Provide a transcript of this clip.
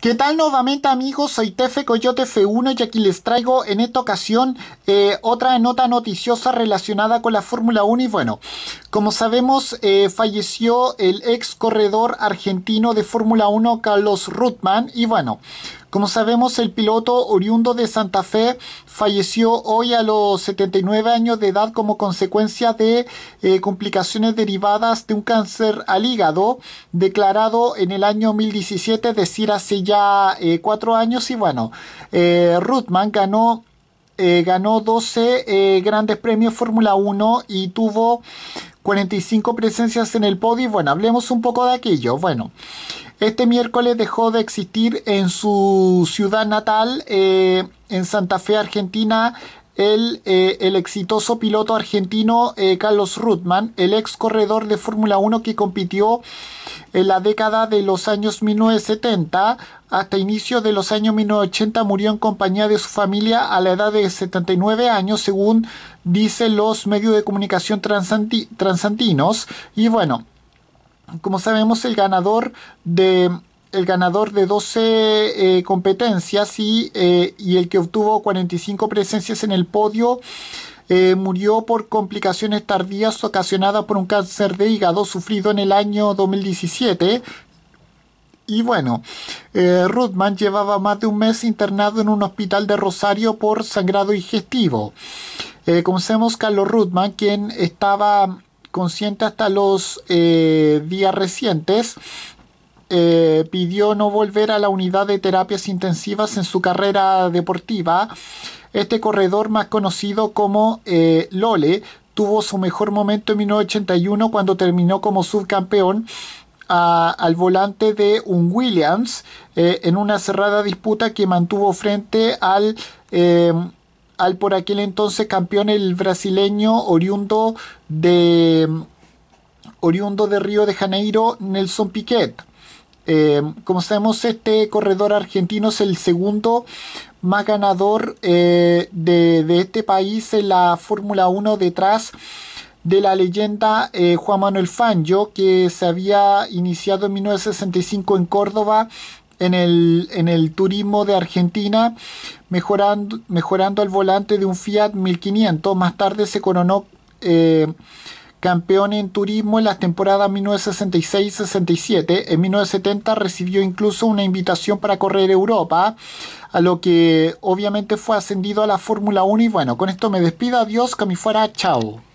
¿Qué tal nuevamente amigos? Soy Tefe Coyote F1 y aquí les traigo en esta ocasión eh, otra nota noticiosa relacionada con la Fórmula 1 y bueno, como sabemos eh, falleció el ex corredor argentino de Fórmula 1 Carlos Rutman y bueno, como sabemos, el piloto oriundo de Santa Fe falleció hoy a los 79 años de edad como consecuencia de eh, complicaciones derivadas de un cáncer al hígado declarado en el año 2017, es decir, hace ya eh, cuatro años. Y bueno, eh, Rutman ganó ganó 12 grandes premios Fórmula 1 y tuvo 45 presencias en el podio. Bueno, hablemos un poco de aquello. Bueno, este miércoles dejó de existir en su ciudad natal, eh, en Santa Fe, Argentina, el, eh, el exitoso piloto argentino eh, Carlos Rutman, el ex corredor de Fórmula 1 que compitió en la década de los años 1970 hasta inicios de los años 1980 murió en compañía de su familia a la edad de 79 años, según dicen los medios de comunicación transantinos. Y bueno, como sabemos, el ganador de el ganador de 12 eh, competencias y, eh, y, el que obtuvo 45 presencias en el podio eh, murió por complicaciones tardías ocasionadas por un cáncer de hígado sufrido en el año 2017. Y bueno, Ruthman llevaba más de un mes internado en un hospital de Rosario por sangrado digestivo. como sabemos, Carlos Ruthman, quien estaba consciente hasta los eh, días recientes, eh, pidió no volver a la unidad de terapias intensivas en su carrera deportiva. Este corredor más conocido como eh, Lole tuvo su mejor momento en 1981 cuando terminó como subcampeón al volante de un Williams en una cerrada disputa que mantuvo frente al al por aquel entonces campeón el brasileño oriundo de oriundo de Río de Janeiro, Nelson Piquet. Eh, como sabemos, este corredor argentino es el segundo más ganador eh, de, este país en la Fórmula 1 detrás de la leyenda eh, Juan Manuel Fangio, que se había iniciado en 1965 en Córdoba en el, en el turismo de Argentina, mejorando, mejorando el volante de un Fiat 1500. Más tarde se coronó eh, campeón en turismo en las temporadas 1966-67. En 1970 recibió incluso una invitación para correr Europa, a lo que obviamente fue ascendido a la Fórmula 1. Y bueno, con esto me despido. Adiós, que me fuera. Chao.